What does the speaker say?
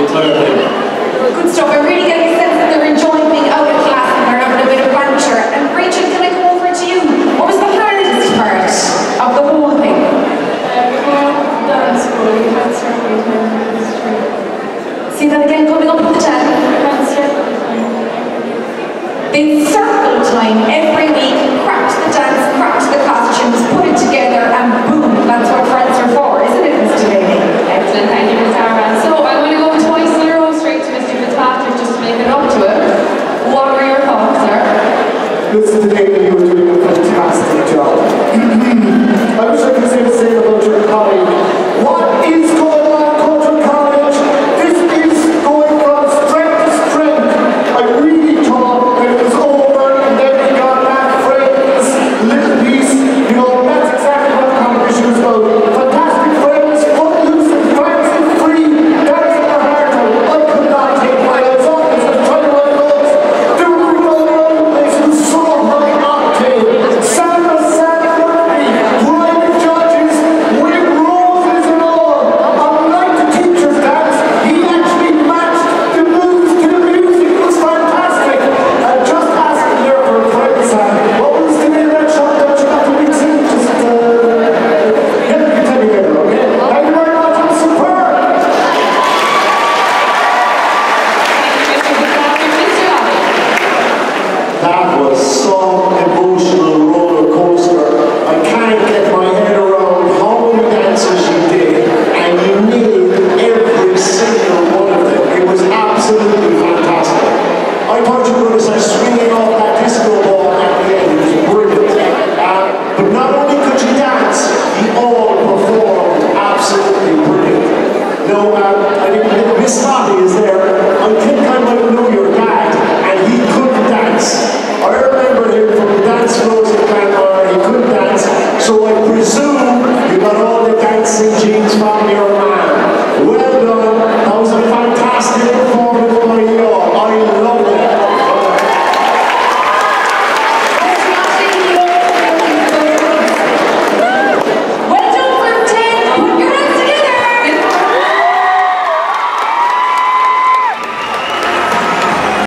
Good stuff. I'm really getting a sense that they're enjoying being out of class and they're having a bit of banter. And Rachel, can I come over to you? What was the hardest part of the whole thing? See that again coming up with the 10? They circle time every